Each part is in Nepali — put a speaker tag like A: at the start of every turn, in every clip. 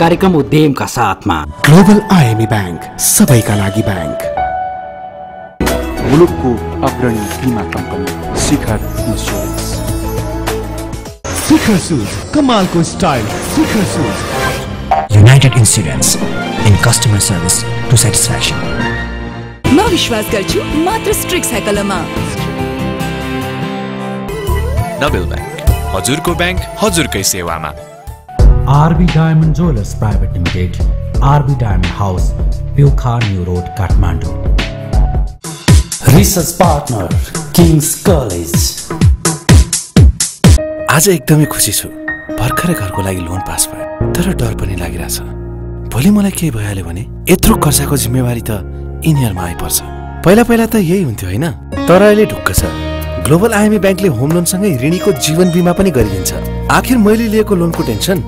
A: कार्यक्रम उद्यमका साथमा।
B: ग्लोबल आइएमई ब्याङ्क सबैका लागि ब्याङ्क।
C: मुलुकको अग्रणी बिमा company Shikhar insurance
B: Shikhar shoes कमालको style Shikhar shoes.
D: United Insurance in customer service to satisfaction.
E: म विश्वास गर्छु मात्र स्ट्रिक्स हाइकलमा
F: नबेल ब्याङ्क हजुरको ब्याङ्क हजुरकै सेवामा।
G: RB Diamond Jewelers Private Limited, RB Diamond House, Pilkha New Road, Kathmandu.
A: Research partner King's college.
H: आज एकदमै खुसी छु। भर्खरै घरको लागि लोन पास भयो तर डर पनि लागिरहेछ। भोलि मलाई केही भइहाल्यो भने यत्रो कर्जाको जिम्मेवारी त यिनीहरूमा आइपर्छ। पहिला पहिला त यही हुन्थ्यो होइन? तर अहिले ढुक्क छ। ग्लोबल आइएमई ब्याङ्कले होम लोनसँगै ऋणीको जीवन बिमा पनि गरिदिन्छ। आखिर मैले लिएको लोनको टेन्सन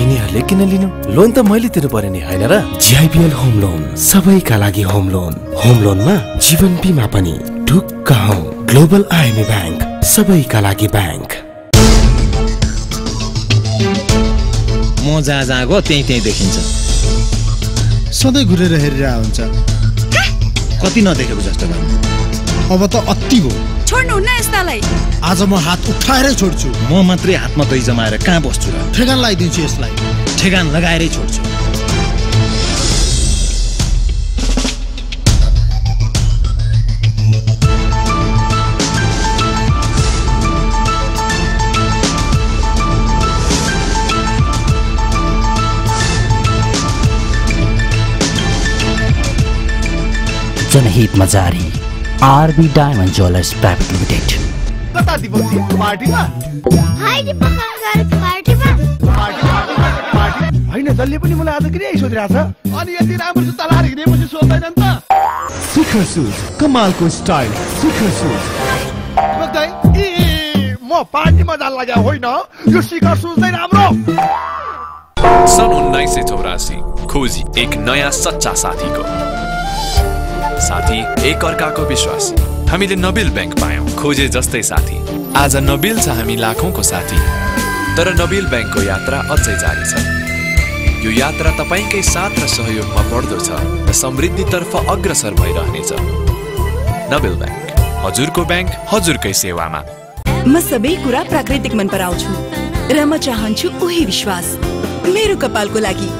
H: यिनीहरूले किन लिनु। लोन त मैले तिर्नु पर्यो नि होइन र?
B: जिआइपिएल होम लोन सबैका लागि होम लोन। होम लोनमा जीवन बिमा पनि ढुक्क हौ। ग्लोबल आइएमई ब्याङ्क सबैका लागि ब्याङ्क।
I: म जहाँ जहाँ गयो त्यहीँ त्यहीँ देखिन्छ।
J: सधैँ घुरेर हेरिरह हुन्छ।
I: कति नदेखेको जस्तो भयो
J: अब त अति हो
E: छोड्नुहुन्न यस्तालाई।
J: आज म हात उठाएरै छोड्छु।
I: म मात्रै हातमा दही जमाएर कहाँ बस्छु र?
J: ठेगान लगाइदिन्छु यसलाई।
I: ठेगान लगाएरै छोड्छु।
A: जनहितमा जारी RB diamond jewellers private limited
K: कता दिपक पार्टीमा होइन जसले पनि मलाई आज किन यही सोधिरहेको छ अनि यति राम्रो जुत्ता लाएर हिँडेपछि सोध्दैनन् त।
B: शिखर सुज कमालको स्टाइल शिखर सुज।
K: सोध्दै ए म पार्टीमा जान लाग्यो होइन? यो शिखर सोच्दै राम्रो।
F: सन् उन्नाइस सय चौरासी खोजी एक नयाँ सच्चा साथीको। साथी एक अर्काको विश्वास। हामीले नबिल ब्याङ्क पायौँ। खोजे जस्तै साथी। आज नबिल छ हामी लाखौँको साथी। तर नबिल ब्याङ्कको यात्रा अझै जारी छ। यो यात्रा तपाईँकै साथ र सहयोगमा बढ्दो छ र समृद्धितर्फ अग्रसर भइरहनेछ। नबिल ब्याङ्क हजुरको ब्याङ्क हजुरकै सेवामा।
E: म सबै कुरा प्राकृतिक मन पराउँछु र म चाहन्छु उही विश्वास। मेरो कपालको लागि।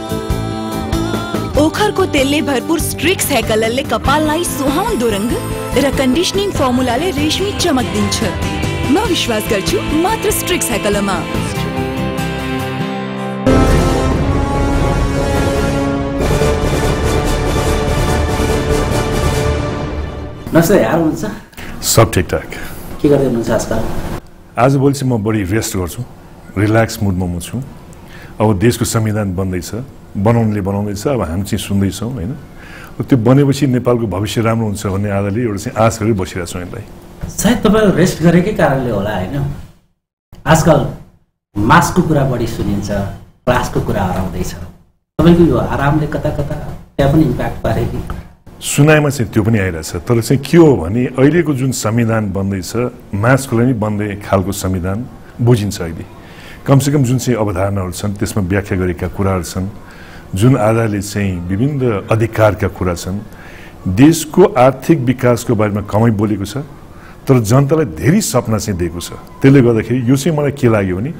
E: ओखरको तेलले भरपूर स्ट्रिक्स हेयर कलरले कपाललाई सुहाउँदो रङ्ग र कन्डिसनिङ फर्मुलाले रेशमी चमक दिन्छ। म विश्वास गर्छु मात्र स्ट्रिक्स हेयर कलरमा।
A: नमस्ते यार हुनुहुन्छ?
L: सब ठिकठाक।
A: के गर्दै हुनुहुन्छ आजकल?
L: आज भोलि चाहिँ म बढी रेस्ट गर्छु। रिल्याक्स मुडमा म छु। अब देशको संविधान बन्दैछ। बनाउनेले बनाउँदैछ अब हामी चाहिँ सुन्दैछौँ होइन? त्यो बनेपछि नेपालको भविष्य राम्रो हुन्छ भन्ने आधारले एउटा चाहिँ आश गरेर बसिरहेको छौँ यसलाई
A: सायद तपाईँ रेस्ट गरेकै कारणले होला होइन? आजकल मासको कुरा बढी सुनिन्छ क्लासको कुरा हराउँदैछ। तपाईँको यो आरामले कता कता त्यहाँ पनि इम्प्याक्ट पारे कि?
L: सुनाइमा चाहिँ त्यो पनि आइरहेछ तर चाहिँ के हो भने अहिलेको जुन संविधान बन्दैछ मासको लागि बन्ने खालको संविधान बुझिन्छ अहिले। कमसेकम जुन चाहिँ अवधारणाहरू छन् त्यसमा व्याख्या गरेका कुराहरू छन् जुन आधारले चाहिँ विभिन्न अधिकारका कुरा छन् देशको आर्थिक विकासको बारेमा कमै बोलेको छ तर जनतालाई धेरै सपना चाहिँ दिएको छ त्यसले गर्दाखेरि यो चाहिँ मलाई के लाग्यो भने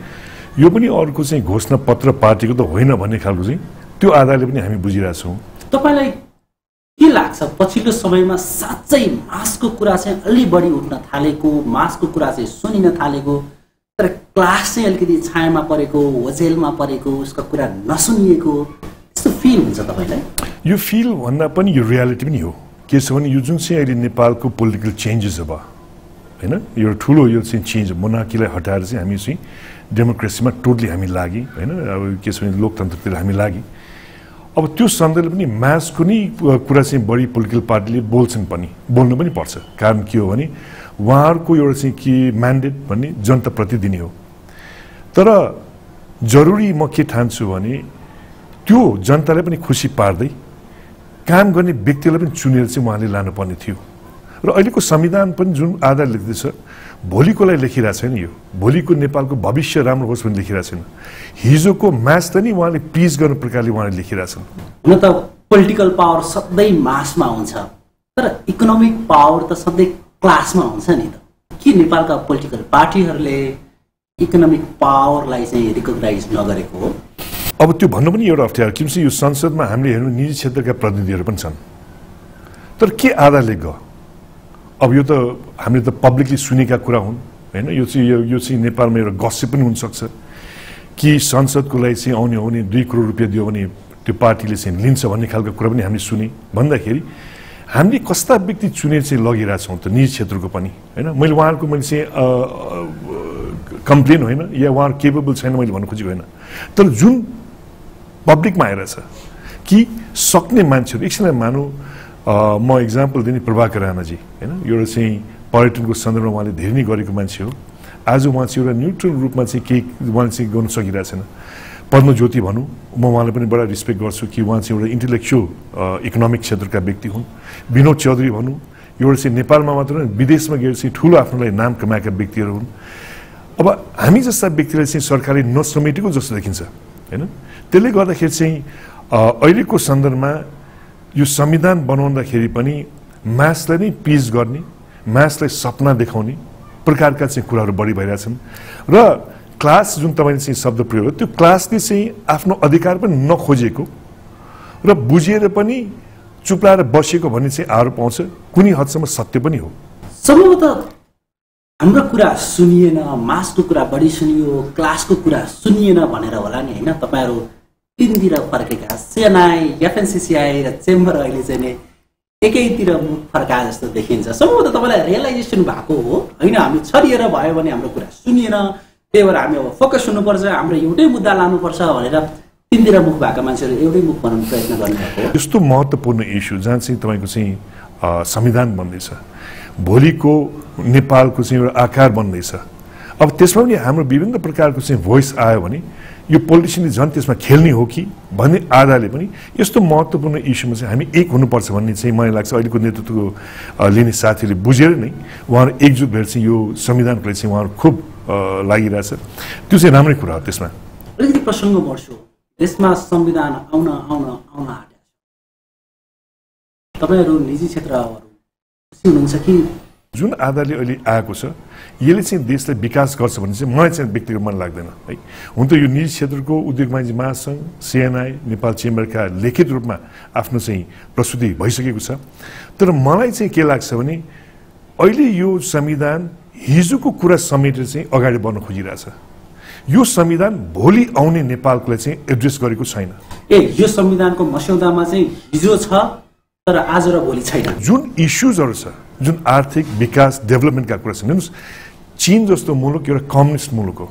L: यो पनि अर्को चाहिँ घोषणा पत्र पार्टीको त होइन भन्ने खालको चाहिँ त्यो आधारले पनि हामी बुझिरहेछौँ
A: तपाईँलाई के लाग्छ? पछिल्लो समयमा साँच्चै मासको कुरा चाहिँ अलि बढी उठ्न थालेको मासको कुरा चाहिँ सुनिन थालेको तर क्लास चाहिँ अलिकति छायामा परेको ओझेलमा परेको उसको कुरा नसुनिएको फिल हुन्छ तपाईँलाई?
L: यो फिल भन्दा पनि यो रियालिटी पनि हो। के छ भने यो जुन चाहिँ अहिले नेपालको पोलिटिकल चेन्जेस अब होइन? यो ठुलो यो चाहिँ चेन्ज मोनार्कीलाई हटाएर चाहिँ हामी चाहिँ डेमोक्रेसीमा टोटली हामी लागि होइन? अब के छ भने लोकतन्त्रतिर हामी लागि। अब त्यो सन्दर्भले पनि म्याचको नै कुरा चाहिँ बढी पोलिटिकल पार्टीले बोल्छन् पनि बोल्नु पनि पर्छ। कारण के हो भने उहाँहरूको एउटा चाहिँ के म्यान्डेट भन्ने जनताप्रति दिने हो। तर जरुरी म के ठान्छु भने त्यो जनतालाई पनि खुसी पार्दै काम गर्ने व्यक्तिलाई पनि चुनेर चाहिँ उहाँले लानुपर्ने थियो। र अहिलेको संविधान पनि जुन आधार लेख्दैछ भोलिकोलाई लेखिरहेको छैन यो। भोलिको नेपालको भविष्य राम्रो होस् भने लेखिरहेको छैन। हिजोको म्याच त नि उहाँले पिस गर्ने प्रकारले उहाँले लेखिरहेछन्
A: हुन त पोलिटिकल पावर सधैँ मासमा हुन्छ तर इकोनोमिक पावर त सधैँ क्लासमा हुन्छ नि त। के नेपालका पोलिटिकल पार्टीहरूले इकोनोमिक पावरलाई चाहिँ रिकगनाइज नगरेको हो?
L: अब त्यो भन्नु पनि एउटा अप्ठ्यारो किनभने यो संसदमा हामीले हेर्नु निजी क्षेत्रका प्रतिनिधिहरू पनि छन्। तर के आधारले ग? अब यो त हामीले त पब्लिकली सुनेका कुरा हुन् होइन? यो चाहिँ यो यो चाहिँ नेपालमा एउटा गस्य पनि हुनसक्छ। कि संसदको लागि चाहिँ आउने आउने दुई करोड रुपियाँ दियो भने त्यो पार्टीले चाहिँ लिन्छ भन्ने खालको कुरा पनि हामीले सुने। भन्दाखेरि हामीले कस्ता व्यक्ति चुनेर चाहिँ लगिरहेछौँ त निजी क्षेत्रको पनि होइन? मैले उहाँहरूको मैले चाहिँ कम्प्लेन होइन या उहाँहरू केपेबल छैन मैले भन्नु खोजेको होइन। तर जुन पब्लिकमा आइरहेछ कि सक्ने मान्छेहरू एकछिनलाई मानु म इक्जाम्पल दिने प्रभाकर राणाजी होइन एउटा चाहिँ पर्यटनको सन्दर्भमा उहाँले धेरै नै गरेको मान्छे हो आज उहाँ चाहिँ एउटा न्युट्रल रूपमा चाहिँ केही उहाँले चाहिँ गर्नु सकिरहेको छैन पद्मज्योति भनौँ म उहाँलाई पनि बडा रिस्पेक्ट गर्छु कि उहाँ चाहिँ एउटा इन्टेलेक्चुअल इकोनोमिक क्षेत्रका व्यक्ति हुन् विनोद चौधरी भनौँ एउटा चाहिँ नेपालमा मात्र विदेशमा गएर चाहिँ ठुलो आफ्नो लागि नाम कमाएका व्यक्तिहरू हुन् अब हामी जस्ता व्यक्तिलाई चाहिँ सरकारले नसमेटेको जस्तो देखिन्छ होइन? त्यसले गर्दाखेरि चाहिँ अहिलेको सन्दर्भमा यो संविधान बनाउँदाखेरि पनि म्यासलाई नै पिस गर्ने म्यासलाई सपना देखाउने प्रकारका चाहिँ कुराहरू बढी भइरहेछन् र क्लास जुन तपाईँले चाहिँ शब्द प्रयोग त्यो क्लासले चाहिँ आफ्नो अधिकार पनि नखोजेको र बुझेर पनि चुप्लाएर बसेको भन्ने चाहिँ आरोप आउँछ। कुनै हदसम्म सत्य पनि हो।
A: सम्भवतः हाम्रो कुरा सुनिएन मासको कुरा बढी सुनियो क्लासको कुरा सुनिएन भनेर होला नि होइन? तपाईँहरू तिनतिर फर्केका सिएनआई एफएनसिसिआई र चेम्बर अहिले चाहिँ नि एकैतिर मुख फर्का जस्तो देखिन्छ। सम्भवतः तपाईँलाई रियलाइजेसन भएको हो। होइन हामी छरिएर भयो भने हाम्रो कुरा सुनिएन। त्यही भएर हामी अब फोकस हुनुपर्छ हाम्रो एउटै मुद्दा लानुपर्छ भनेर तिनतिर मुख भएका मान्छेहरू एउटै मुख बनाउनु प्रयत्न गर्नुभएको
L: यस्तो महत्त्वपूर्ण इस्यु जहाँ चाहिँ तपाईँको चाहिँ संविधान बन्दैछ। भोलिको नेपालको चाहिँ एउटा आकार बन्दैछ। अब त्यसमा पनि हाम्रो विभिन्न प्रकारको चाहिँ भोइस आयो भने यो पोलिटिसियनले झन् त्यसमा खेल्ने हो कि भन्ने आधारले पनि यस्तो महत्त्वपूर्ण इस्युमा चाहिँ हामी एक हुनुपर्छ भन्ने चाहिँ मलाई लाग्छ। अहिलेको नेतृत्व लिने साथीहरूले बुझेर नै उहाँहरू एकजुट भएर चाहिँ यो संविधानको लागि चाहिँ उहाँहरू खुब लागिरहेछ। त्यो चाहिँ राम्रै कुरा हो त्यसमा।
A: अलिकति प्रसङ्ग बढ्छु। देशमा संविधान आउन आउन आउन तपाईँहरू निजी क्षेत्रहरू हुनुहुन्छ कि?
L: जुन आधारले अहिले आएको छ यसले चाहिँ देशलाई विकास गर्छ भन्ने चाहिँ मलाई चाहिँ व्यक्तिगत मन लाग्दैन है। हुन त यो निजी क्षेत्रको उद्योग वाणिज्य महासङ्घ सिएनआई नेपाल चेम्बरका लिखित रूपमा आफ्नो चाहिँ प्रस्तुति भइसकेको छ। तर मलाई चाहिँ के लाग्छ भने अहिले यो संविधान हिजोको कुरा समेटेर चाहिँ अगाडि बढ्न खोजिरहेछ। यो संविधान भोलि आउने नेपालकोलाई चाहिँ एड्रेस गरेको छैन।
A: ए यो संविधानको मस्यौदामा चाहिँ हिजो छ तर आज र भोलि छैन।
L: जुन इस्युजहरू छ जुन आर्थिक विकास डेभलपमेन्टका कुरा छ हेर्नुहोस् चिन जस्तो मुलुक एउटा कम्युनिस्ट मुलुक हो।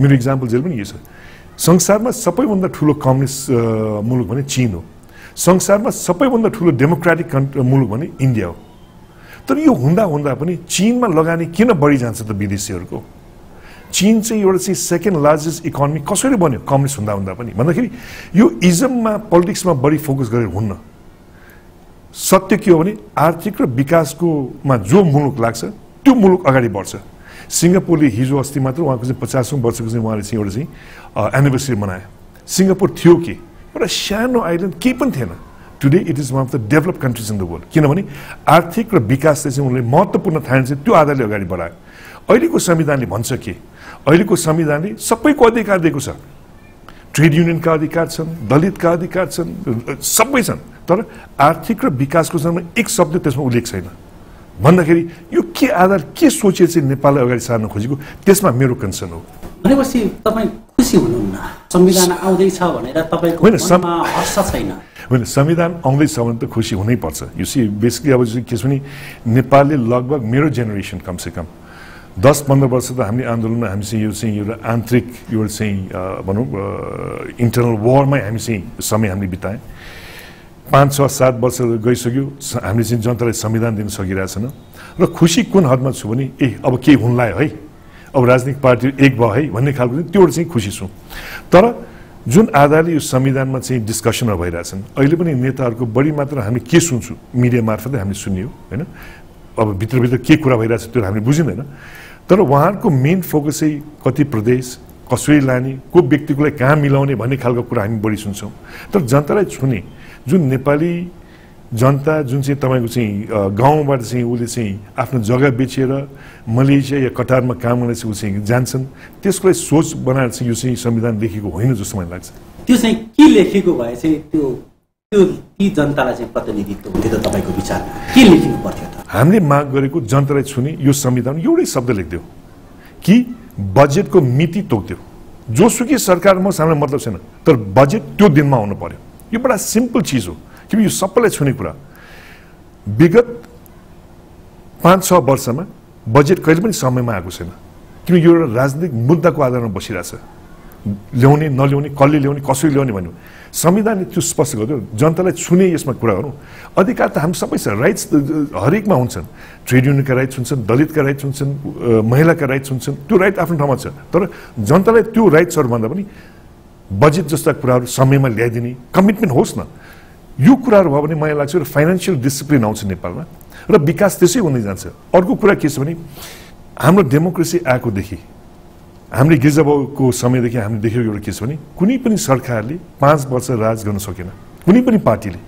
L: मेरो इक्जाम्पल जेल पनि यो छ। संसारमा सबैभन्दा ठुलो कम्युनिस्ट मुलुक भने चिन हो। संसारमा सबैभन्दा ठुलो डेमोक्रेटिक कन्ट्री मुलुक भने इन्डिया हो। तर यो हुँदा हुँदा पनि चिनमा लगानी किन बढी जान्छ त विदेशीहरूको? चिन चाहिँ एउटा चाहिँ सेकेन्ड लार्जेस्ट इकोनोमी कसरी बन्यो? कम्युनिस्ट हुँदा हुँदा पनि। भन्दाखेरि यो इजममा पोलिटिक्समा बढी फोकस गरेर हुन्न। सत्य के हो भने आर्थिक र विकासकोमा जो मुलुक लाग्छ त्यो मुलुक अगाडि बढ्छ। सिङ्गापुरले हिजो अस्ति मात्र उहाँको चाहिँ पचासौँ वर्षको चाहिँ उहाँले चाहिँ एउटा चाहिँ एनिभर्सरी मनायो। सिङ्गापुर थियो के? एउटा सानो आइल्यान्ड केही पनि थिएन। Today it is one of the develop countries in the world किनभने आर्थिक र विकासले चाहिँ उनले महत्त्वपूर्ण ठान चाहिँ त्यो आधारले अगाडि बढायो। अहिलेको संविधानले भन्छ के? अहिलेको संविधानले सबैको अधिकार दिएको छ। ट्रेड युनियनका अधिकार छन् दलितका अधिकार छन् सबै छन्। तर आर्थिक र विकासको सन्दर्भमा एक शब्द त्यसमा उल्लेख छैन। भन्दाखेरि यो के आधार के सोचेर चाहिँ नेपाललाई अगाडि सार्न खोजेको त्यसमा मेरो कन्सर्न हो।
A: भनेपछि तपाईँ खुसी हुनुहुन्न। संविधान आउँदैछ भनेर तपाईँको
L: सं-
A: हर्ष छैन।
L: होइन संविधान आउँदैछ भने त खुसी हुनैपर्छ यो चाहिँ बेसिकली अब के छ भने नेपालले लगभग मेरो जेनेरेसन कमसेकम दस पन्ध्र वर्ष त हामीले आन्दोलनमा हामी चाहिँ यो चाहिँ एउटा आन्तरिक यो चाहिँ भनौँ इन्टरनल वारमै हामी चाहिँ समय हामीले बितायौँ। पाँच छ सात वर्ष गइसक्यो। हामीले चाहिँ जनतालाई संविधान दिन सकिरहेछन्। र खुसी कुन हदमा छु भने ए अब केही हुन लाग्यो है। अब राजनीतिक पार्टी एक भयो है भन्ने खालको त्योबाट चाहिँ खुसी छु। तर जुन आधारले यो संविधानमा चाहिँ डिस्कसनहरू भइरहेछन् अहिले पनि नेताहरूको बढी मात्र हामी के सुन्छौँ? मिडिया मार्फतै हामीले सुन्यौँ होइन? अब भित्रभित्र के कुरा भइरहेछ त्यो हामीले बुझिँदैन। तर उहाँहरूको मेन फोकस चाहिँ कति प्रदेश कसरी लाने को व्यक्तिकोलाई कहाँ मिलाउने भन्ने खालको कुरा हामी बढी सुन्छौँ। तर जनतालाई छुने जुन नेपाली जनता जुन चाहिँ तपाईँको चाहिँ गाउँबाट चाहिँ उसले चाहिँ आफ्नो जग्गा बेचेर मलेसिया या कटारमा काम गर्न चाहिँ ऊ चाहिँ जान्छन्। त्यसको लागि सोच बनाएर चाहिँ यो चाहिँ संविधान लेखेको होइन जस्तो मलाई लाग्छ।
A: त्यो चाहिँ के लेखेको भए चाहिँ त्यो त्यो ती जनतालाई चाहिँ प्रतिनिधित्व हुन्थ्यो त तपाईँको विचारमा? के लेखिनु पर्थ्यो त?
L: हामीले माग गरेको जनतालाई छुने यो संविधान एउटै शब्द लेखिदियो कि बजेटको मिति तोक्दियो। जोसुकै सरकारमा हामीलाई मतलब छैन तर बजेट त्यो दिनमा आउनु पर्यो। यो बडा सिम्पल चिज हो किन यो सबैलाई छुने कुरा विगत पाँच छ वर्षमा बजेट कहिले पनि समयमा आएको छैन किन यो एउटा राजनीतिक मुद्दाको आधारमा बसिरहेछ ल्याउने नल्याउने कसले ल्याउने कसरी ल्याउने भन्यो संविधानले त्यो स्पष्ट गर्यो जनतालाई छुने यसमा कुरा गरौँ अधिकार त हामी सबै छ राइट्स हरेकमा हुन्छन् ट्रेड युनियनका राइट्स हुन्छन् दलितका राइट्स हुन्छन् महिलाका राइट्स हुन्छन् त्यो राइट आफ्नो ठाउँमा छ तर जनतालाई त्यो राइट्सहरू भन्दा पनि बजेट जस्ता कुराहरू समयमा ल्याइदिने। कमिटमेन्ट होस् न। यो कुराहरू भयो भने मलाई लाग्छ फाइनेन्सियल डिसिप्लिन आउँछ नेपालमा र विकास त्यसै हुँदै जान्छ। अर्को कुरा के छ भने हाम्रो डेमोक्रेसी आएकोदेखि हामीले गिर्जाबाउको समयदेखि हामीले देखेको एउटा के छ भने कुनै पनि सरकारले पाँच वर्ष राज गर्न सकेन। कुनै पनि पार्टीले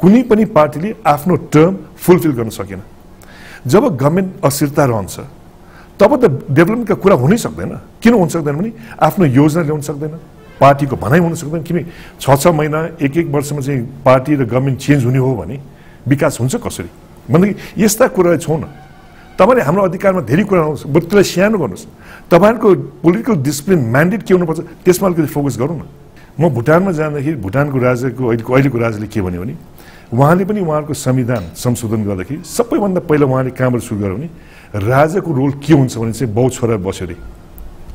L: कुनै पनि पार्टीले आफ्नो टर्म फुलफिल गर्न सकेन। जब गभर्मेन्ट अस्थिरता रहन्छ तब त डेभलपमेन्टका कुरा हुनै सक्दैन। किन हुन सक्दैन भने आफ्नो योजना ल्याउन सक्दैन। पार्टीको भनाइ हुन सक्दैन किन छ छ महिना एक एक वर्षमा चाहिँ पार्टी र गभर्मेन्ट चेन्ज हुने हो भने विकास हुन्छ कसरी? भनेदेखि यस्ता कुरा छौँ न। तपाईँले हाम्रो अधिकारमा धेरै कुरा आउँछ। बरु त्यसलाई सानो गर्नुहोस्। तपाईँहरूको पोलिटिकल डिसिप्लिन म्यान्डेट के हुनुपर्छ त्यसमा अलिकति फोकस गरौँ न। म भुटानमा जाँदाखेरि भुटानको राजाको अहिलेको अहिलेको राजाले के भन्यो भने उहाँले पनि उहाँको संविधान संशोधन गर्दाखेरि सबैभन्दा पहिला उहाँले कहाँबाट सुरु गर्यो भने राजाको रोल के हुन्छ भने चाहिँ बाउ छोरा बस्यो अरे।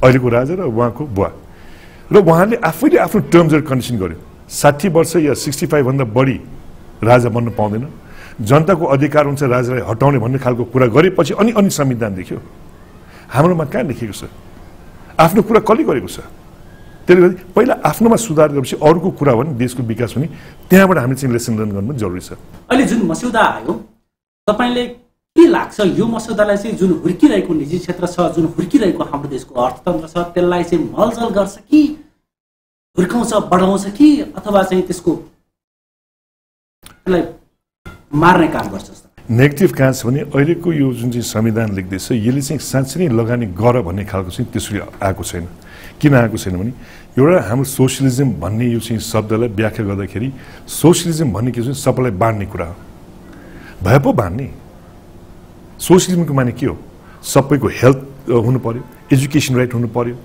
L: अहिलेको राजा र उहाँको बुवा। र उहाँले आफैले आफ्नो टर्म्स एन्ड कन्डिसन गर्यो साठी वर्ष या सिक्सटी फाइभभन्दा बढी राजा बन्न पाउँदैन। जनताको अधिकार हुन्छ राजालाई हटाउने भन्ने खालको कुरा गरेपछि अनि अनि संविधान देखियो हाम्रोमा कहाँ लेखेको छ? आफ्नो कुरा कसले गरेको छ? त्यसले गर्दा पहिला आफ्नोमा सुधार गरेपछि अरूको कुरा भने देशको विकास पनि त्यहाँबाट हामीले चाहिँ लेसन लर्न गर्नु जरुरी छ।
A: अहिले जुन मस्यौदा आयो तपाईँले के लाग्छ? यो मस्यौदालाई चाहिँ जुन हुर्किरहेको निजी क्षेत्र छ जुन हुर्किरहेको हाम्रो देशको अर्थतन्त्र छ त्यसलाई चाहिँ मलजल गर्छ कि हुर्काउँछ बढाउँछ कि अथवा चाहिँ त्यसको त्यसलाई मार्ने काम गर्छ
L: नेगेटिभ कहाँ छ भने अहिलेको यो जुन चाहिँ संविधान लेख्दैछ यसले चाहिँ साँच्चै नै लगानी गर भन्ने खालको चाहिँ त्यसरी आएको छैन। किन आएको छैन भने एउटा हाम्रो सोसियलिजम भन्ने यो चाहिँ शब्दलाई व्याख्या गर्दाखेरि सोसियलिजम भन्ने के भने सबैलाई बाँड्ने कुरा हो। भए पो बाँड्ने। सोसियलिजमको माने के हो? सबैको हेल्थ हुनु पर्यो एजुकेसन राइट हुनु पर्यो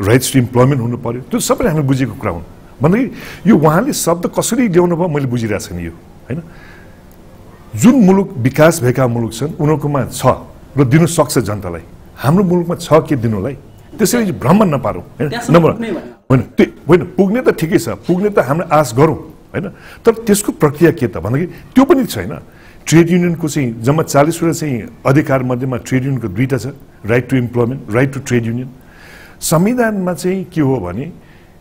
L: राइट्स टु इम्प्लोइमेन्ट हुनु पर्यो त्यो सबैले हामीले बुझेको कुरा हुन् भन्दाखेरि यो उहाँले शब्द कसरी ल्याउनु भयो मैले बुझिरहेको छैन यो होइन? जुन मुलुक विकास भएका मुलुक छन् उनीहरूकोमा छ र दिनु सक्छ जनतालाई। हाम्रो मुलुकमा छ के दिनुलाई त्यसरी भ्रम नपारौँ होइन? नम्बर। होइन त्यो होइन पुग्ने त ठिकै छ पुग्ने त हामीले आश गरौँ होइन? तर त्यसको प्रक्रिया के त? भन्दाखेरि त्यो पनि छैन। ट्रेड युनियनको चाहिँ जम्मा चालिसवटा चाहिँ अधिकार मध्येमा ट्रेड युनियनको दुईवटा छ। Right to employment right to trade union संविधानमा चाहिँ के हो भने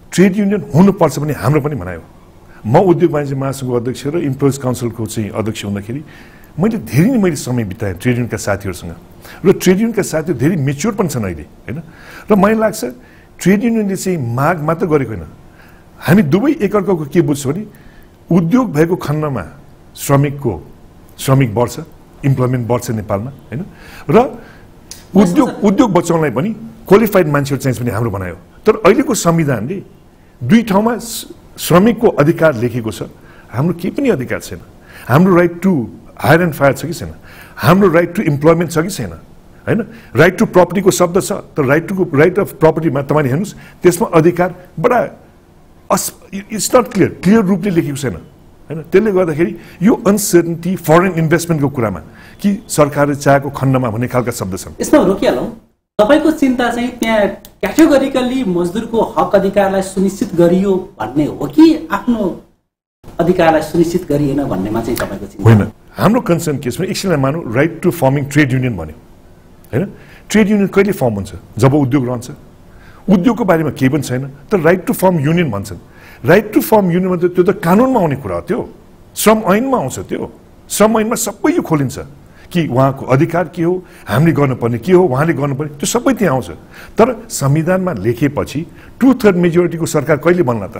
L: ट्रेड युनियन हुनुपर्छ भने हाम्रो पनि भनायो म उद्योग वाणिज्य महासङ्घको अध्यक्ष र इम्प्लोइज काउन्सिलको चाहिँ अध्यक्ष हुँदाखेरि मैले धेरै नै मैले समय बिताएँ ट्रेड युनियनका साथीहरूसँग। र ट्रेड युनियनका साथीहरू धेरै मेच्योर पनि छन् अहिले होइन? र मलाई लाग्छ ट्रेड युनियनले चाहिँ माग मात्र गरेको होइन। हामी दुवै एकअर्काको के बुझ्छौँ भने उद्योग भएको खण्डमा श्रमिकको श्रमिक बढ्छ इम्प्लोइमेन्ट बढ्छ नेपालमा होइन? र उद्योग उद्योग बचाउनलाई पनि क्वालिफाइड मान्छेहरू चाहिन्छ पनि हाम्रो बनायो तर अहिलेको संविधानले दुई ठाउँमा श्रमिकको अधिकार लेखेको छ। हाम्रो केही पनि अधिकार छैन। हाम्रो right to hire and fire छ कि छैन? हाम्रो राइट टु इम्प्लोइमेन्ट छ कि छैन? होइन? राइट टु प्रपर्टीको शब्द छ तर राइट टु राइट अफ प्रपर्टीमा तपाईँले हेर्नुहोस् त्यसमा अधिकार बडा as it's not clear clear रूपले लेखेको छैन। होइन? त्यसले गर्दाखेरि यो अनसर्टनिटी फरेन इन्भेस्टमेन्टको कुरामा कि सरकारले चाहेको खण्डमा भन्ने खालका शब्द छन्।
A: यसमा रोकिहालौँ। तपाईँको चिन्ता चाहिँ त्यहाँ क्याटेगोरिकल्ली मजदुरको हक अधिकारलाई सुनिश्चित गरियो भन्ने हो कि आफ्नो अधिकारलाई सुनिश्चित गरिएन भन्नेमा चाहिँ तपाईँको चिन्ता?
L: होइन। हाम्रो कन्सर्न के छ भने एकछिनलाई मानौँ right to forming trade union भन्यो। होइन? ट्रेड युनियन कहिले फर्म हुन्छ? जब उद्योग रहन्छ। उद्योगको बारेमा केही पनि छैन तर राइट टु फर्म युनियन भन्छन्। राइट टु फर्म युनियन त्यो त कानुनमा आउने कुरा हो त्यो। श्रम ऐनमा आउँछ त्यो। श्रम ऐनमा सबै यो खोलिन्छ। कि उहाँको अधिकार के हो हामीले गर्नुपर्ने के हो उहाँले गर्नुपर्ने त्यो सबै त्यहाँ आउँछ। तर संविधानमा लेखेपछि टु थर्ड मेजोरिटीको सरकार कहिले बन्ला त?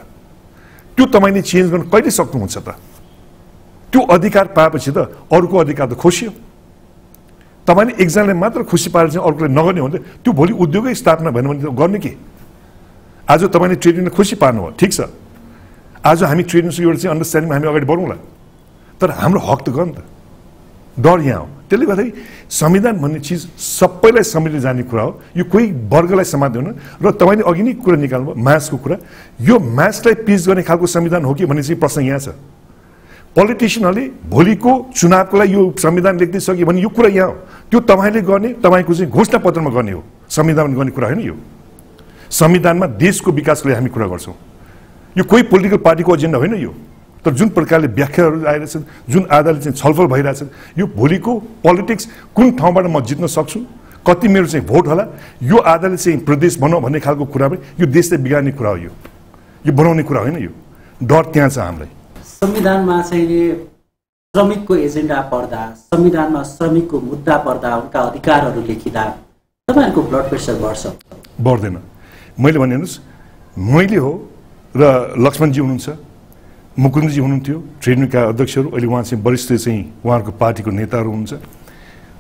L: त्यो तपाईँले चेन्ज गर्न कहिले सक्नुहुन्छ त? त्यो अधिकार पाएपछि त अरूको अधिकार त खोसियो। तपाईँले एकजनाले मात्र खुसी पारेर चाहिँ अर्कोले नगर्ने हो भने त्यो भोलि उद्योगै स्थापना भएन भने त गर्ने के? आज तपाईँले ट्रेड युनियन खुसी पार्नुभयो। ठिक छ। आज हामी ट्रेड युनियनको एउटा चाहिँ अन्डरस्ट्यान्डिङमा हामी अगाडि बढौँला। तर हाम्रो हक त गर्नु त। डर यहाँ हो। त्यसले गर्दाखेरि संविधान भन्ने चिज सबैलाई समेटेर जाने कुरा हो। यो कोही वर्गलाई समात्दैन र तपाईँले अघि नै कुरा निकाल्नुभयो म्याथ्सको कुरा। यो म्याथ्सलाई पिस गर्ने खालको संविधान हो कि भन्ने चाहिँ प्रश्न यहाँ छ। पोलिटिसियनहरूले भोलिको चुनावको लागि यो संविधान लेख्दैसक्यो भने यो कुरा यहाँ हो। त्यो तपाईँले गर्ने तपाईँको चाहिँ घोषणा पत्रमा गर्ने हो। संविधान गर्ने कुरा होइन यो। संविधानमा देशको विकासको लागि हामी कुरा गर्छौँ। यो कोही पोलिटिकल पार्टीको एजेन्डा होइन यो। तर जुन प्रकारले व्याख्याहरू आइरहेछन् जुन आधारले चाहिँ छलफल भइरहेछन् यो भोलिको पोलिटिक्स कुन ठाउँबाट म जित्न सक्छु कति मेरो चाहिँ भोट होला यो आधारले चाहिँ प्रदेश बनाऊ भन्ने खालको कुरामा यो देशलाई बिगार्ने कुरा हो यो। यो बनाउने कुरा होइन यो। डर त्यहाँ छ हामीलाई।
A: संविधानमा चाहिँ श्रमिकको एजेन्डा पढ्दा संविधानमा श्रमिकको मुद्दा पढ्दा उनका अधिकारहरू लेखिँदा तपाईँहरूको ब्लड प्रेसर बढ्छ।
L: बढ्दैन। मैले भने हेर्नुहोस् मैले हो र लक्ष्मणजी हुनुहुन्छ मुकुन्दजी हुनुहुन्थ्यो ट्रेड युनियनका अध्यक्षहरू अहिले उहाँ चाहिँ वरिष्ठ चाहिँ उहाँहरूको पार्टीको नेताहरू हुनुहुन्छ।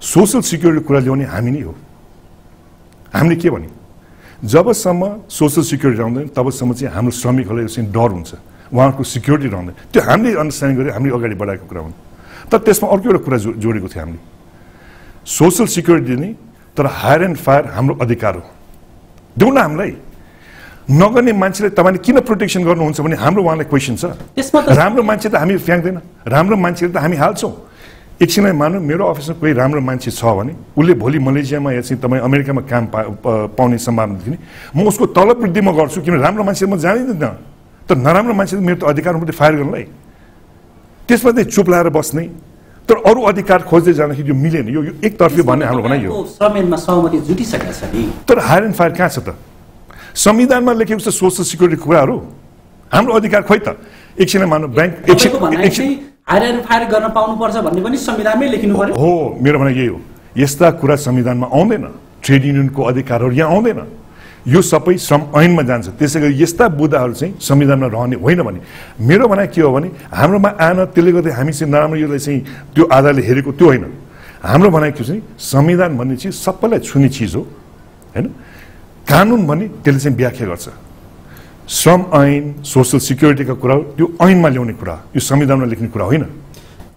L: सोसल सिक्युरिटी कुरा ल्याउने हामी नै हो। हामीले के भने जबसम्म सोसल सिक्युरिटी आउँदैन तबसम्म चाहिँ हाम्रो श्रमिकहरूलाई चाहिँ डर हुन्छ। उहाँहरूको सिक्युरिटी रहँदैन। त्यो हामीले अन्डरस्ट्यान्डिङ गरेर हामीले अगाडि बढाएको कुरा हुन् तर त्यसमा अर्को एउटा कुरा जोडेको थियो हामीले। सोसल सिक्युरिटी नै तर हायर एन्ड फायर हाम्रो अधिकार हो। देऊ न हामीलाई। नगर्ने मान्छेलाई तपाईँले किन प्रोटेक्सन गर्नुहुन्छ भने हाम्रो उहाँलाई क्वेसन छ। राम्रो मान्छे त हामी फ्याँक्दैन। राम्रो मान्छेले त हामी हाल्छौँ। एकछिनलाई मानौँ मेरो अफिसमा कोही राम्रो मान्छे छ भने उसले भोलि मलेसियामा या चाहिँ तपाईँ अमेरिकामा काम पा पाउने सम्भावना देखिने। म उसको तलब वृद्धि म गर्छु किनभने राम्रो मान्छे म जानिँदैन। तर नराम्रो मान्छे त मेरो त अधिकार हुनु फायर गर्नलाई त्यसमा चाहिँ चुप लाएर बस्ने। तर अरू अधिकार खोज्दै जाँदाखेरि यो मिलेन। यो एकतर्फी भन्ने हाम्रो भनाइ हो।
A: नि।
L: तर हायर एन्ड फायर कहाँ छ त? संविधानमा लेखेको छ सोसल सिक्युरिटी कुराहरू। हाम्रो अधिकार खोइ त। एकछिन मानव ब्याङ्क एकछिन
A: गर्न पाउनुपर्छ भन्ने पनि संविधानमै लेखिनु पर्यो।
L: हो मेरो भनाइ यही हो। यस्ता कुरा संविधानमा आउँदैन। ट्रेड युनियनको अधिकारहरू यहाँ आउँदैन। यो सबै श्रम ऐनमा जान्छ। त्यसै गरी यस्ता बुदाहरू चाहिँ संविधानमा रहने होइन भने। मेरो भनाइ के हो भने हाम्रोमा आएन त्यसले गर्दा हामी चाहिँ नराम्रो यसलाई चाहिँ त्यो आधारले हेरेको त्यो होइन। हाम्रो भनाइ के चाहिँ संविधान भन्ने चिज सबैलाई छुने चिज हो। होइन? कानुन भने त्यसले चाहिँ व्याख्या गर्छ। श्रम ऐन सोसल सिक्युरिटीका कुरा हो त्यो ऐनमा ल्याउने कुरा। यो संविधानमा लेख्ने कुरा होइन।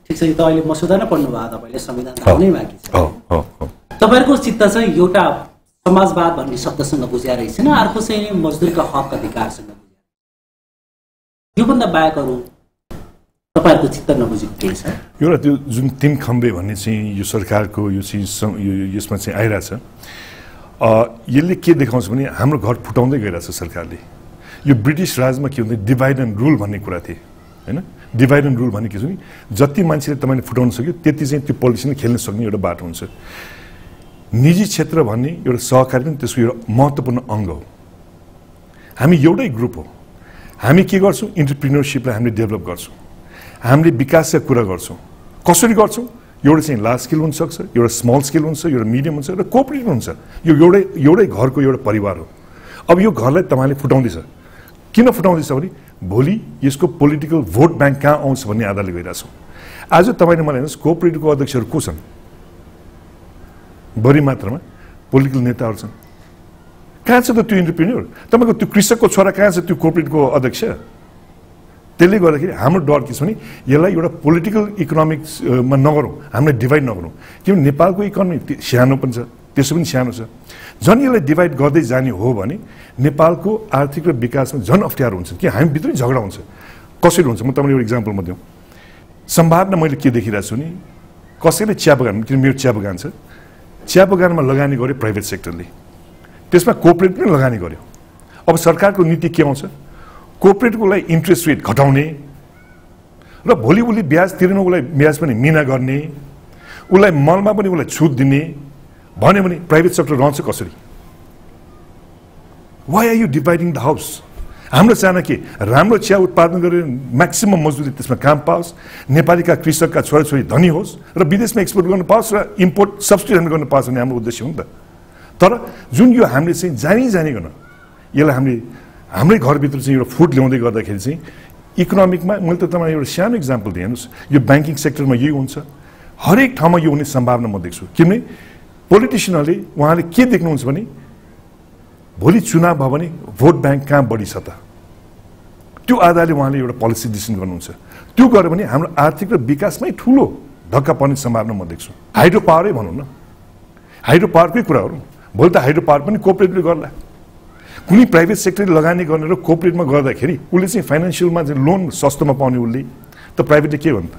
A: ठिक छ यो त अहिले मसौदा नै पढ्नु भयो तपाईँले संविधान त आउनै बाँकी छ।
L: हो हो हो।
A: तपाईँहरूको चित्त चाहिँ एउटा समाजवाद भन्ने शब्दसँग बुझ्या रहेछन् अर्को चाहिँ मजदुरका हक अधिकारसँग बुझ्या योभन्दा बाहेक अरू तपाईँहरूको चित्त नबुझेको केही छ?
L: एउटा त्यो जुन तिन खम्बे भन्ने चाहिँ यो सरकारको यो चिज यो- यसमा चाहिँ आइरहेछ यसले के देखाउँछ भने हाम्रो घर फुटाउँदै गइरहेछ सरकारले। यो ब्रिटिस राजमा के हुन्थ्यो डिभाइड एन्ड रुल भन्ने कुरा थिए होइन? डिभाइड एन्ड रुल भन्ने के छ भने जति मान्छेले तपाईँले फुटाउन सक्यो त्यति चाहिँ त्यो पोलिटिसियन खेल्न सक्ने एउटा बाटो हुन्छ। निजी क्षेत्र भन्ने एउटा सहकारी पनि त्यसको एउटा महत्त्वपूर्ण अङ्ग हो। हामी एउटै ग्रुप हो। हामी के गर्छौँ? इन्टरप्रिनरसिपलाई हामीले डेभलप गर्छौँ। हामीले विकासका कुरा गर्छौँ। कसरी गर्छौँ? एउटा चाहिँ लार्ज स्केल हुनसक्छ एउटा स्मल स्केल हुन्छ एउटा मिडियम हुन्छ एउटा कोअपरेटिभ हुन्छ। यो एउटै एउटै घरको एउटा परिवार हो। अब यो घरलाई तपाईँले फुटाउँदैछ। किन फुटाउँदैछ भने भोलि यसको पोलिटिकल भोट ब्याङ्क कहाँ आउँछ भन्ने आधारले गइरहेछौँ आज तपाईँले मलाई हेर्नुहोस् कोअपरेटिभको अध्यक्षहरू को छन्? बढी मात्रामा पोलिटिकल नेताहरू छन्। कहाँ छ त त्यो इन्टरप्रिन्योर तपाईँको त्यो कृषकको छोरा कहाँ छ त्यो कोअपरेटिभको अध्यक्ष? त्यसले गर्दाखेरि हाम्रो डर के छ भने यसलाई एउटा पोलिटिकल इकोनोमिक्समा नगरौँ हामीलाई डिभाइड नगरौँ। किनभने नेपालको इकोनोमी सानो पनि छ त्यसो पनि सानो छ। झन् यसलाई डिभाइड गर्दै जाने हो भने नेपालको आर्थिक र विकासमा झन् अप्ठ्यारो हुन्छ कि हामी भित्रै झगडा हुन्छ। कसरी हुन्छ? म तपाईँलाई एउटा इक्जाम्पल म दिउँ। सम्भावना मैले के देखिरहेको छु नि कसैले चिया बगान किन मेरो चिया बगान छ? चिया बगानमा लगानी गर्यो प्राइभेट सेक्टरले त्यसमा कोअपरेट पनि लगानी गर्यो। अब सरकारको नीति के आउँछ? कोअपरेटको लागि इन्ट्रेस्ट रेट घटाउने र भोलि उसले ब्याज तिर्न उसलाई ब्याज पनि मिना गर्ने उसलाई मलमा पनि उसलाई छुट दिने भन्यो भने प्राइभेट सेक्टर रहन्छ कसरी? Why are you dividing the house हाम्रो चाहना के राम्रो चिया उत्पादन गरेर म्याक्सिमम मजदुरी त्यसमा काम पाओस् नेपालीका कृषकका छोराछोरी धनी होस् र विदेशमा एक्सपोर्ट गर्न पाओस् र इम्पोर्ट सब्सिडी गर्न पाओस् भन्ने हाम्रो उद्देश्य हो नि त। तर जुन यो हामीले चाहिँ जानी जानिकन यसलाई हामीले हाम्रै घरभित्र चाहिँ एउटा फुड ल्याउँदै गर्दाखेरि चाहिँ इकोनोमिकमा मैले त तपाईँलाई एउटा सानो इक्जाम्पल दिएँ हेर्नुहोस् यो ब्याङ्किङ सेक्टरमा यही हुन्छ। हरेक ठाउँमा यो हुने सम्भावना म देख्छु। किनभने पोलिटिसियनहरूले उहाँले के देख्नुहुन्छ भने भोलि चुनाव भयो भने भोट ब्याङ्क कहाँ बढी छ त? त्यो आधारले उहाँले एउटा पोलिसी डिसिसन गर्नुहुन्छ। त्यो गर्यो भने हाम्रो आर्थिक र विकासमै ठुलो धक्का पर्ने सम्भावना म देख्छु। हाइड्रो पावरै भनौँ न। हाइड्रो पावरकै कुरा भोलि त हाइड्रो पावर पनि कोअपरेटले गर्ला। कुनै प्राइभेट सेक्टरले लगानी गर्ने र कोअपरेटमा गर्दाखेरि उसले चाहिँ फाइनेन्सियलमा चाहिँ लोन सस्तोमा पाउने उसले। त प्राइभेटले के भन्नु त?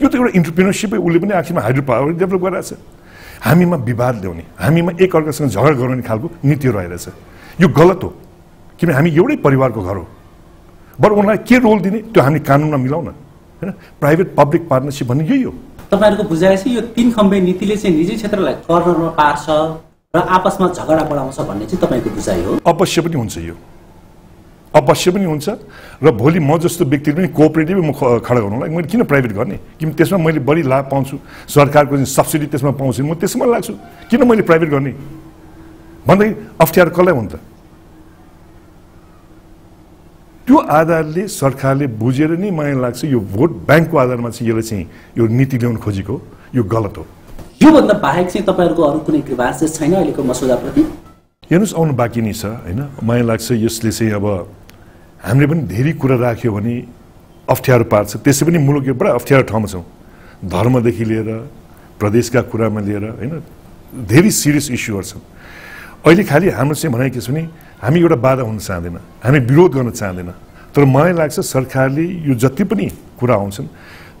L: यो त एउटा इन्टरप्रिनरसिपै उसले पनि आखिरमा हाइड्रो पावर डेभलप गरिरहेछ हामीमा विवाद ल्याउने हामीमा एक अर्कासँग झगडा गराउने खालको नीतिहरू आइरहेछ। यो गलत हो किनभने हामी एउटै परिवारको घर हो। बरु उनलाई के रोल दिने त्यो हामी कानुनमा मिलाउन। होइन? प्राइभेट पब्लिक पार्टनरसिप भन्ने यही हो।
A: तपाईँहरूको बुझाइ चाहिँ यो तिन खम्बे नीतिले चाहिँ निजी क्षेत्रलाई कर्नरमा पार्छ? र आपसमा झगडा बढाउँछ भन्ने चाहिँ तपाईँको बुझाइ हो।
L: अवश्य पनि हुन्छ यो। अवश्य पनि हुन्छ र भोलि म जस्तो व्यक्ति पनि कोअपरेटिभै म खडा गर्नुलाई मैले किन प्राइभेट गर्ने? किन त्यसमा मैले बढी लाभ पाउँछु? सरकारको चाहिँ सब्सिडी त्यसमा पाउँछु म त्यसमा लाग्छु। किन मैले प्राइभेट गर्ने? भन्दाखेरि अप्ठ्यारो कसलाई हुन्छ? त्यो आधारले सरकारले बुझेर नै मलाई लाग्छ यो भोट ब्याङ्कको आधारमा चाहिँ यसले चाहिँ यो नीति ल्याउन खोजेको यो गलत हो।
A: योभन्दा बाहेक चाहिँ तपाईँहरूको अरू कुनै चाहिँ छैन अहिलेको मसौदाप्रति?
L: हेर्नुहोस् आउनु बाँकी नै छ होइन? मलाई लाग्छ यसले चाहिँ अब हामीले पनि धेरै कुरा राख्यो भने अप्ठ्यारो पार्छ। त्यसै पनि मुलुक यो बडा अप्ठ्यारो ठाउँमा छौँ। धर्मदेखि लिएर प्रदेशका कुरामा लिएर होइन? धेरै सिरियस इस्युहरू छन्। अहिले खालि हाम्रो चाहिँ भनाइ के छ भने हामी एउटा बाधा हुन चाहँदैन। हामी विरोध गर्न चाहँदैन। तर मलाई लाग्छ सरकारले यो जति पनि कुरा आउँछन्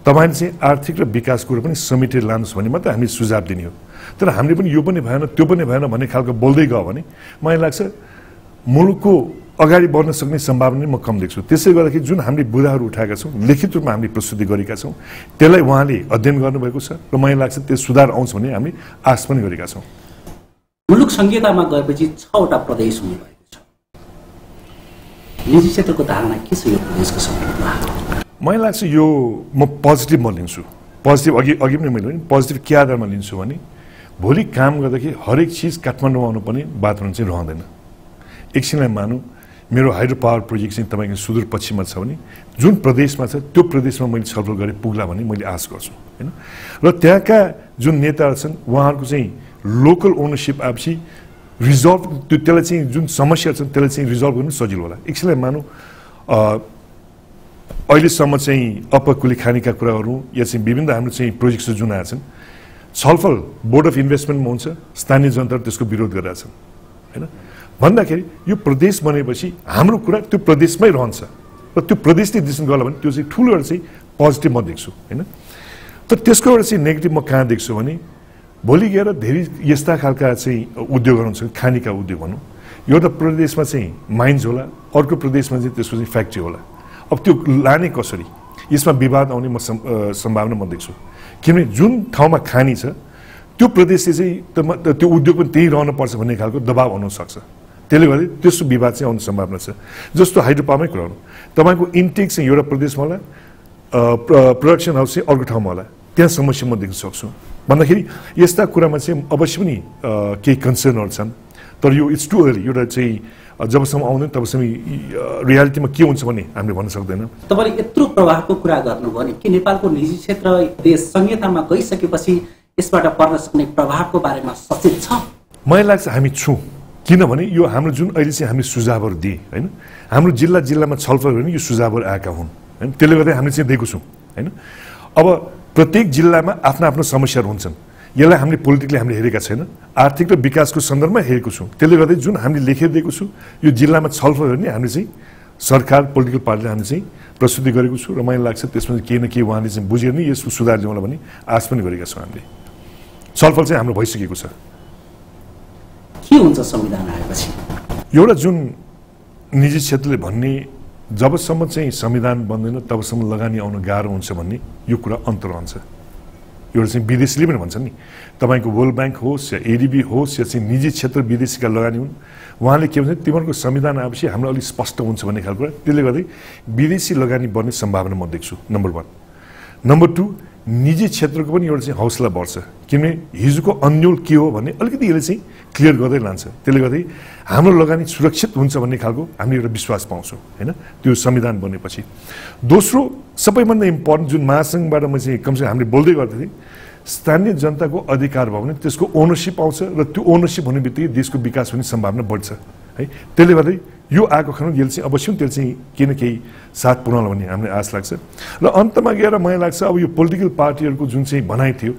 L: तपाईँले चाहिँ आर्थिक र विकास कुरो पनि समेटेर लानुहोस् भने मात्रै हामी सुझाव दिने हो। तर हामीले पनि यो पनि भएन त्यो पनि भएन भन्ने खालको बोल्दै गयो भने मलाई लाग्छ मुलुकको अगाडि बढ्न सक्ने सम्भावना नै म कम देख्छु। त्यसै गर्दाखेरि जुन हामीले बुदाहरू उठाएका छौँ लिखित रूपमा हामीले प्रस्तुति गरेका छौँ त्यसलाई उहाँले अध्ययन गर्नुभएको छ र मलाई लाग्छ त्यो सुधार आउँछ भन्ने हामी आश पनि गरेका छौँ।
A: मुलुक संहितामा गएपछि छवटा प्रदेश हुने भएको छ। निजी क्षेत्रको धारणा के छ यो प्रदेशको सन्दर्भमा
L: मलाई लाग्छ यो म पोजिटिभ म लिन्छु। पोजिटिभ अघि अघि पनि मैले पोजिटिभ के आधारमा लिन्छु भने भोलि काम गर्दाखेरि हरेक चिज काठमाडौँमा आउनुपर्ने वातावरण चाहिँ रहँदैन। एकछिनलाई मानौँ मेरो हाइड्रो पावर प्रोजेक्ट चाहिँ तपाईँको सुदूरपश्चिममा छ भने जुन प्रदेशमा छ त्यो प्रदेशमा मैले छलफल गरेँ पुग्ला भन्ने मैले आश गर्छु होइन? र त्यहाँका जुन नेताहरू छन् उहाँहरूको चाहिँ लोकल ओनरसिप आएपछि रिजल्भ त्यो त्यसलाई चाहिँ जुन समस्या छन् त्यसलाई चाहिँ रिजल्भ गर्नु सजिलो होला। एकछिनलाई मानौँ अहिलेसम्म चाहिँ अपकुली खानेका कुराहरू या चाहिँ विभिन्न हाम्रो चाहिँ प्रोजेक्ट्सहरू जुन आएका छन् छलफल बोर्ड अफ इन्भेस्टमेन्टमा हुन्छ स्थानीय जनताले त्यसको विरोध गरेका छन् होइन? भन्दाखेरि यो प्रदेश बनेपछि हाम्रो कुरा त्यो प्रदेशमै रहन्छ र त्यो प्रदेशले डिसिसन गर्ला भने त्यो चाहिँ ठुलो एउटा चाहिँ पोजिटिभ म देख्छु होइन? तर त्यसको एउटा चाहिँ नेगेटिभ म कहाँ देख्छु भने भोलि गएर धेरै यस्ता खालका चाहिँ उद्योगहरू छन् खानेका उद्योग भनौँ। एउटा प्रदेशमा चाहिँ माइन्स होला अर्को प्रदेशमा चाहिँ त्यसको चाहिँ फ्याक्ट्री होला। अब त्यो लाने कसरी? यसमा विवाद आउने म सम्भावना म देख्छु किनभने जुन ठाउँमा खानी छ त्यो प्रदेशले चाहिँ त्यो उद्योग पनि त्यहीँ रहनुपर्छ भन्ने खालको दबाव आउन सक्छ। त्यसले गर्दा त्यस्तो विवाद चाहिँ आउने सम्भावना छ। जस्तो हाइड्रो पावरमै कुरा तपाईँको इन्टेक चाहिँ एउटा प्रदेशमा होला प्रोडक्सन हाउस चाहिँ अर्को ठाउँमा होला। त्यहाँ समस्या म देख्न सक्छु। भन्दाखेरि यस्ता कुरामा चाहिँ अवश्य पनि केही कन्सर्नहरू छन्। तर यो इट्स टु अर्ली एउटा चाहिँ जबसम्म आउँदैन तबसम्म रियालिटीमा के हुन्छ भन्ने हामीले भन्न सक्दैन।
A: तपाईँले यत्रो प्रभावको कुरा गर्नुभयो नि के नेपालको निजी क्षेत्र देश संहितामा गइसकेपछि यसबाट पर्न सक्ने प्रभावको बारेमा सचेत छ?
L: मलाई लाग्छ हामी छौँ। किनभने यो हाम्रो जुन अहिले चाहिँ हामी सुझावहरू दिए होइन? हाम्रो जिल्ला जिल्लामा छलफल गर्ने यो सुझावहरू आएका हुन् होइन? त्यसले गर्दा हामीले चाहिँ दिएको छौँ होइन? अब प्रत्येक जिल्लामा आफ्ना आफ्नो समस्याहरू हुन्छन्। यसलाई हामीले पोलिटिकली हामीले हेरेका छैन। आर्थिक र विकासको सन्दर्भमा हेरेको छौँ। त्यसले गर्दा जुन हामीले लेखेर दिएको छु यो जिल्लामा छलफल गर्ने हामीले चाहिँ सरकार पोलिटिकल पार्टीले हामीले चाहिँ प्रस्तुति गरेको छु र मलाई लाग्छ त्यसमा केही न केही उहाँले चाहिँ बुझेर नै यसको सुधार ल्याउँला भन्ने आश पनि गरेका छौँ हामीले। छलफल चाहिँ हाम्रो भइसकेको छ।
A: के हुन्छ संविधान आएपछि?
L: एउटा जुन निजी क्षेत्रले भन्ने जबसम्म चाहिँ संविधान बन्दैन तबसम्म लगानी आउन गाह्रो हुन्छ भन्ने यो कुरा अन्त रहन्छ। एउटा चाहिँ विदेशीले पनि भन्छन् नि। तपाईँको वर्ल्ड ब्याङ्क होस् या एडिबी होस् या चाहिँ निजी क्षेत्र विदेशीका लगानी हुन् उहाँले के भन्छ तिमीहरूको संविधान आएपछि हाम्रो अलिक स्पष्ट हुन्छ भन्ने खालको त्यसले गर्दै विदेशी लगानी बढ्ने सम्भावना म देख्छु नम्बर वान नम्बर टू निजी क्षेत्रको पनि एउटा चाहिँ हौसला बढ्छ। किनभने हिजोको अन्यल के हो भन्ने अलिकति यसले चाहिँ क्लियर गर्दै लान्छ। त्यसले गर्दै हाम्रो लगानी सुरक्षित हुन्छ भन्ने खालको हामीले एउटा विश्वास पाउँछौँ होइन? त्यो संविधान बनेपछि। दोस्रो सबैभन्दा इम्पोर्टेन्ट जुन महासङ्घबाट म चाहिँ कमसेकम हामीले बोल्दै गर्थ्यौँ स्थानीय जनताको अधिकार भयो भने त्यसको ओनरसिप आउँछ र त्यो ओनरसिप हुने बित्तिकै देशको विकास हुने सम्भावना बढ्छ है? त्यसले गर्दै यो आएको खण्ड यसले चाहिँ अवश्य त्यसले चाहिँ केही न केही साथ पुऱ्याउला भन्ने हामीलाई आश लाग्छ। र अन्तमा गएर मलाई लाग्छ अब यो पोलिटिकल पार्टीहरूको जुन चाहिँ भनाइ थियो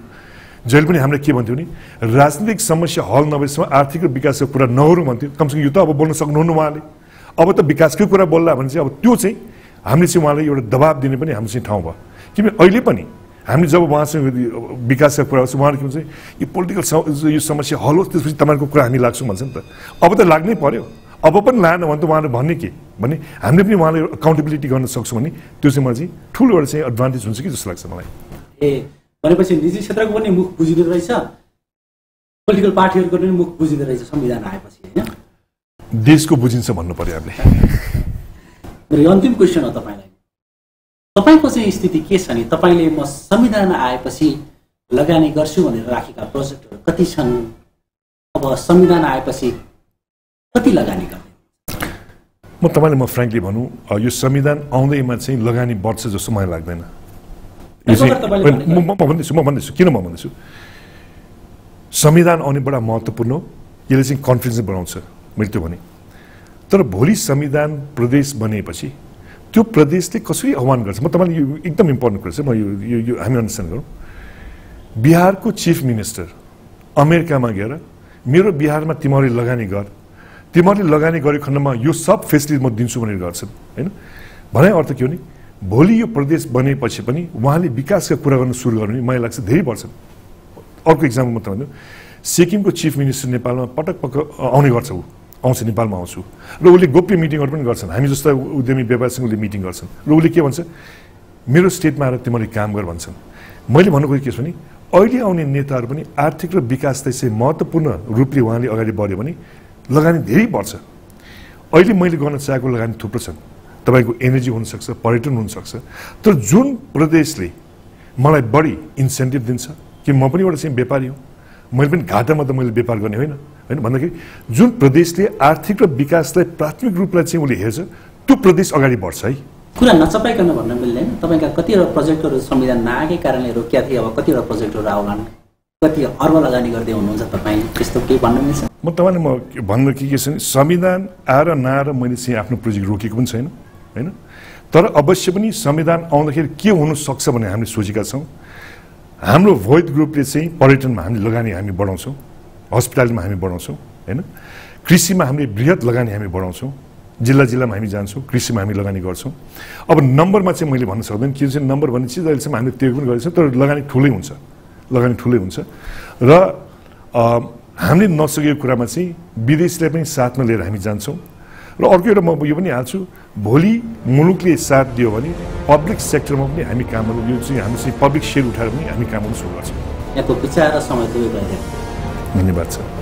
L: जहिले पनि हामीले के भन्थ्यो भने राजनीतिक समस्या हल नभएसम्म आर्थिक विकासको कुरा नगरौँ भन्थ्यो। कमसेकम यो त अब बोल्न सक्नुहुन्न उहाँले। अब त विकासकै कुरा बोल्ला भने चाहिँ अब त्यो चाहिँ हामीले चाहिँ उहाँलाई एउटा दबाब दिने पनि हाम्रो चाहिँ ठाउँ भयो। किनभने अहिले पनि हामी जब उहाँसँग विकासका कुरा गर्छौँ उहाँले के भन्छ यो पोलिटिकल यो समस्या हल होस् त्यसपछि तपाईँहरूको कुरा हामी लाग्छौँ भन्छ नि त। अब त लाग्नै पर्यो। अब पनि लाएन भने त उहाँले भन्ने के? भने हामीले पनि उहाँले अकाउन्टेबिलिटी गर्न सक्छौँ भने त्यो चाहिँ मलाई चाहिँ ठुलो एउटा चाहिँ एडभान्टेज हुन्छ कि जस्तो लाग्छ मलाई।
A: ए भनेपछि निजी क्षेत्रको पनि मुख बुझिँदो रहेछ? पोलिटिकल पार्टीहरूको पनि मुख बुझिँदो रहेछ संविधान आएपछि होइन?
L: देशको बुझिन्छ भन्नु पर्यो हामीले।
A: मेरो अन्तिम क्वेसन हो तपाईँलाई। तपाईँको चाहिँ स्थिति के छ नि? तपाईँले म संविधान आएपछि लगानी गर्छु भनेर राखेका प्रोजेक्टहरू कति छन्? अब संविधान आएपछि कति लगानी गर्ने?
L: म तपाईँलाई म फ्रेङ्कली भनौँ यो संविधान आउँदैमा चाहिँ लगानी बढ्छ जस्तो मलाई लाग्दैन।
A: तपाईँले
L: म भन्दैछु म भन्दैछु किन म भन्दैछु? संविधान आउने बडा महत्त्वपूर्ण हो यसले चाहिँ कन्फिडेन्स बढाउँछ मैले त्यो भने। तर भोलि संविधान प्रदेश बनेपछि त्यो प्रदेशले कसरी आह्वान गर्छ? म तपाईँलाई यो एकदम इम्पोर्टेन्ट कुरा छ म यो यो- यो हामी अन्डरस्ट्यान्ड गरौँ। बिहारको चिफ मिनिस्टर अमेरिकामा गएर मेरो बिहारमा तिमीहरूले लगानी गर तिमीहरूले लगानी गरेको खण्डमा यो सब फेसिलिटी म दिन्छु भनेर गर्छन् होइन? भनाइ अर्थ के हो नि? भोलि यो प्रदेश बनेपछि पनि उहाँले विकासका कुरा गर्न सुरु गर्नु भने मलाई लाग्छ धेरै वर्छन् अर्को इक्जाम्पल म तपाईँले सिक्किमको चिफ मिनिस्टर नेपालमा पटक पटक आउने गर्छ ऊ। आउँछ नेपालमा आउँछु र उसले गोप्य मिटिङहरू पनि गर्छन्। हामी जस्ता उद्यमी व्यापारसँग उसले मिटिङ गर्छन्। र उसले के भन्छ? मेरो स्टेटमा आएर तिमीले काम गर भन्छन्। मैले भन्नु खोजेको के छ भने अहिले आउने नेताहरू पनि आर्थिक र विकासलाई चाहिँ महत्त्वपूर्ण रूपले उहाँले अगाडि बढ्यो भने लगानी धेरै बढ्छ अहिले मैले गर्न चाहेको लगानी थुप्रो छन्। तपाईँको एनर्जी हुनसक्छ पर्यटन हुनसक्छ। तर जुन प्रदेशले मलाई बढी इन्सेन्टिभ दिन्छ कि म पनि एउटा चाहिँ व्यापारी हुँ मैले पनि घाटामा त मैले व्यापार गर्ने होइन। होइन भन्दाखेरि जुन प्रदेशले आर्थिक र विकासलाई प्राथमिक रूपलाई चाहिँ उसले हेर्छ त्यो प्रदेश अगाडि बढ्छ है।
A: कुरा नचपाइकन भन्न मिल्दैन। तपाईँका कतिवटा प्रोजेक्टहरू संविधान नआएकै कारणले रोकिया थिए अब कतिवटा प्रोजेक्टहरू आउलान्। कति अर्ब लगानी गर्दै हुनुहुन्छ तपाईँ त्यस्तो केही भन्न मिल्छ?
L: म तपाईँलाई म भन्न के के छ भने संविधान आएर नआएर मैले चाहिँ आफ्नो प्रोजेक्ट रोकेको पनि छैन होइन? तर अवश्य पनि संविधान आउँदाखेरि के हुनसक्छ भनेर हामीले सोचेका छौँ। हाम्रो भोइद ग्रुपले चाहिँ पर्यटनमा हामी लगानी हामी बढाउँछौँ हस्पिटालमा हामी बढाउँछौँ होइन? कृषिमा हामीले बृहत लगानी हामी बढाउँछौँ जिल्ला जिल्लामा हामी जान्छौँ कृषिमा हामी लगानी गर्छौँ। अब नम्बरमा चाहिँ मैले भन्न सक्दैन के चाहिँ नम्बर भन्ने चिज अहिलेसम्म हामीले त्यो पनि गरेको छौँ तर लगानी ठुलै हुन्छ लगानी ठुलै हुन्छ। र हामीले नसकेको कुरामा चाहिँ विदेशलाई पनि साथमा लिएर हामी जान्छौँ। र अर्को एउटा म यो पनि हाल्छु भोलि मुलुकले साथ दियो भने पब्लिक सेक्टरमा पनि हामी कामहरू यो चाहिँ हामी चाहिँ पब्लिक सेयर उठाएर पनि हामी कामहरू सुरु गर्छौँ।
A: यहाँको विचार र समय दुवै भइरहेको
L: धन्यवाद छ